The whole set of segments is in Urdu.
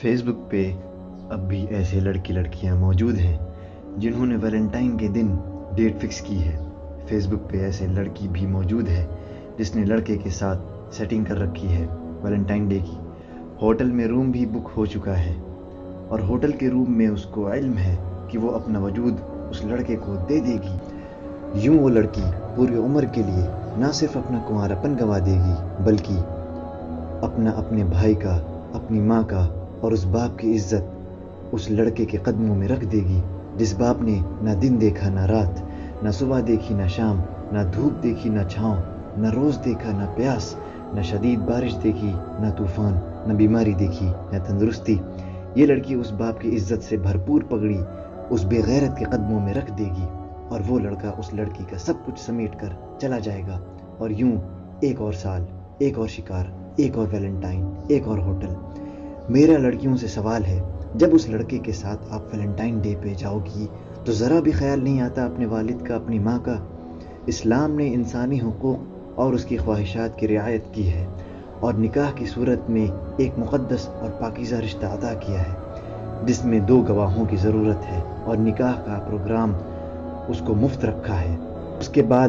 فیس بک پہ اب بھی ایسے لڑکی لڑکیاں موجود ہیں جنہوں نے ویلنٹائن کے دن ڈیٹ فکس کی ہے۔ فیس بک پہ ایسے لڑکی بھی موجود ہے جس نے لڑکے کے ساتھ سیٹنگ کر رکھی ہے ویلنٹائن ڈے کی۔ ہوٹل میں روم بھی بک ہو چکا ہے اور ہوٹل کے روم میں اس کو علم ہے کہ وہ اپنا وجود اس لڑکے کو دے دے گی۔ یوں وہ لڑکی پوری عمر کے لیے نہ صرف اپنا کنوارپن گوا دے گی بلکہ اپنا اپنے بھائی کا، اپنی ماں کا اور اس باپ کی عزت اس لڑکے کے قدموں میں رکھ دے گی، جس باپ نے نہ دن دیکھا، نہ رات، نہ صبح دیکھی، نہ شام، نہ دھوپ دیکھی، نہ چھاؤں، نہ روز دیکھا، نہ پیاس، نہ شدید بارش دیکھی، نہ طوفان، نہ بیماری دیکھی، نہ تندرستی۔ یہ لڑکی اس باپ کی عزت سے بھرپور پگڑی، اس بے غیرت کے قدموں میں رکھ دے گی۔ اور وہ لڑکا اس لڑکی کا سب کچھ سمیٹ کر چلا جائے گا۔ اور یوں ایک اور سال، ایک اور شکار، ایک اور ویلنٹائن، ایک اور ہوٹل۔ میرا لڑکیوں سے سوال ہے، جب اس لڑکے کے ساتھ آپ ویلنٹائن ڈے پہ جاؤ گی، تو ذرا بھی خیال نہیں آتا اپنے والد کا، اپنی ماں کا؟ اسلام نے انسانی حقوق اور اس کی خواہشات کی رعایت کی ہے اور نکاح کی صورت میں ایک مقدس اور پاکیزہ رشتہ ادا کیا ہے، جس میں دو گواہوں کی ضرورت ہے اور نکاح کا پروگرام اس کو مفت رکھا ہے۔ اس کے بعد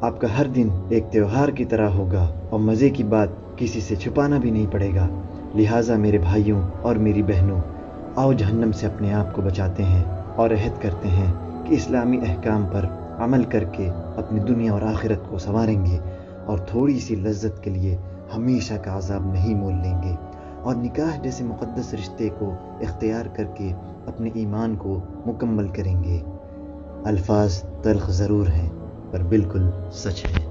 آپ کا ہر دن ایک تہوار کی طرح ہوگا اور مزے کی بات کسی سے چھپانا بھی نہیں پڑے گا۔ لہٰذا میرے بھائیوں اور میری بہنوں، آؤ جہنم سے اپنے آپ کو بچاتے ہیں اور عہد کرتے ہیں کہ اسلامی احکام پر عمل کر کے اپنی دنیا اور آخرت کو سنواریں گے اور تھوڑی سی لذت کے لیے ہمیشہ کا عذاب نہیں مول لیں گے۔ اور نکاح جیسے مقدس رشتے کو اختیار کر کے اپنے ایمان کو مکمل کریں گے۔ الفاظ تلخ ضرور ہیں، پر بالکل سچ ہے